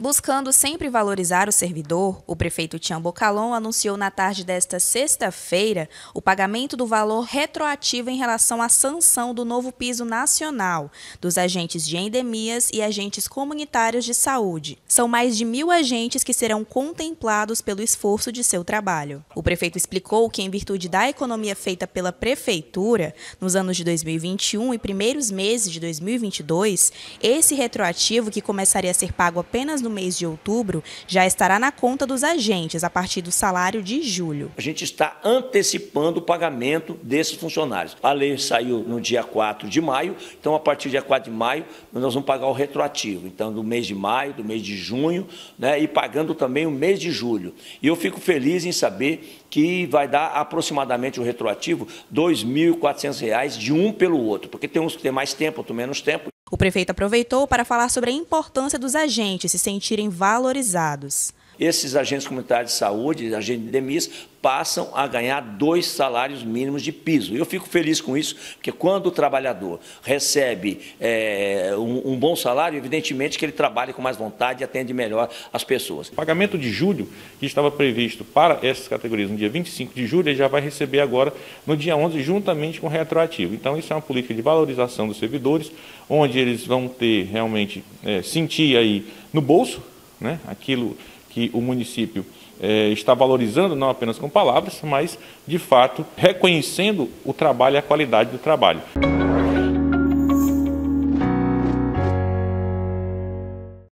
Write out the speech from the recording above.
Buscando sempre valorizar o servidor, o prefeito Tião Bocalon anunciou na tarde desta sexta-feira o pagamento do valor retroativo em relação à sanção do novo piso nacional dos agentes de endemias e agentes comunitários de saúde. São mais de mil agentes que serão contemplados pelo esforço de seu trabalho. O prefeito explicou que, em virtude da economia feita pela prefeitura nos anos de 2021 e primeiros meses de 2022, esse retroativo, que começaria a ser pago apenas no no mês de outubro já estará na conta dos agentes a partir do salário de julho. A gente está antecipando o pagamento desses funcionários. A lei saiu no dia 4 de maio, então a partir do dia 4 de maio nós vamos pagar o retroativo. Então, do mês de maio, do mês de junho, né, e pagando também o mês de julho. E eu fico feliz em saber que vai dar aproximadamente o retroativo R$ 2.400 de um pelo outro, porque tem uns que têm mais tempo, outros menos tempo. O prefeito aproveitou para falar sobre a importância dos agentes se sentirem valorizados esses agentes comunitários de saúde, agentes de DEMIS, passam a ganhar dois salários mínimos de piso. Eu fico feliz com isso, porque quando o trabalhador recebe é, um, um, bom salário, evidentemente que ele trabalha com mais vontade e atende melhor as pessoas. O pagamento de julho, que estava previsto para essas categorias no dia 25 de julho, ele já vai receber agora no dia 11, juntamente com o retroativo. Então, isso é uma política de valorização dos servidores, onde eles vão ter realmente, é, sentir aí no bolso, né, aquilo que o município é, está valorizando, não apenas com palavras, mas, de fato, reconhecendo o trabalho e a qualidade do trabalho.